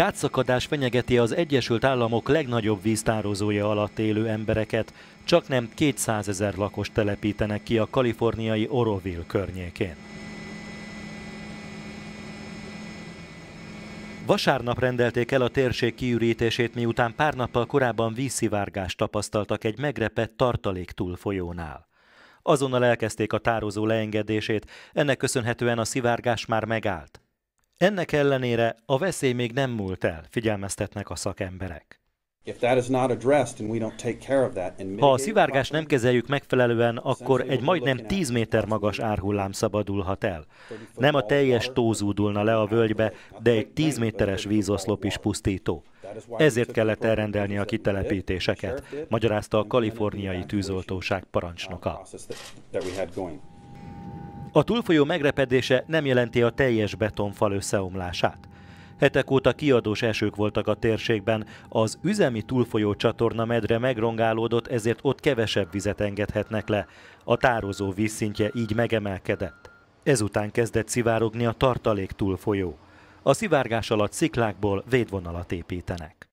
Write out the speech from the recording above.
Gátszakadás fenyegeti az Egyesült Államok legnagyobb víztározója alatt élő embereket, csak nem 200 ezer lakos telepítenek ki a kaliforniai Oroville környékén. Vasárnap rendelték el a térség kiürítését, miután pár nappal korábban vízszivárgást tapasztaltak egy megrepett tartalék túlfolyónál. Azonnal elkezdték a tározó leengedését, ennek köszönhetően a szivárgás már megállt. Ennek ellenére a veszély még nem múlt el, figyelmeztetnek a szakemberek. Ha a szivárgást nem kezeljük megfelelően, akkor egy majdnem 10 méter magas árhullám szabadulhat el. Nem a teljes tó zúdulna le a völgybe, de egy 10 méteres vízoszlop is pusztító. Ezért kellett elrendelni a kitelepítéseket, magyarázta a kaliforniai tűzoltóság parancsnoka. A túlfolyó megrepedése nem jelenti a teljes betonfal összeomlását. Hetek óta kiadós esők voltak a térségben, az üzemi túlfolyó csatorna medre megrongálódott, ezért ott kevesebb vizet engedhetnek le. A tározó vízszintje így megemelkedett. Ezután kezdett szivárogni a tartalék túlfolyó. A szivárgás alatt sziklákból védvonalat építenek.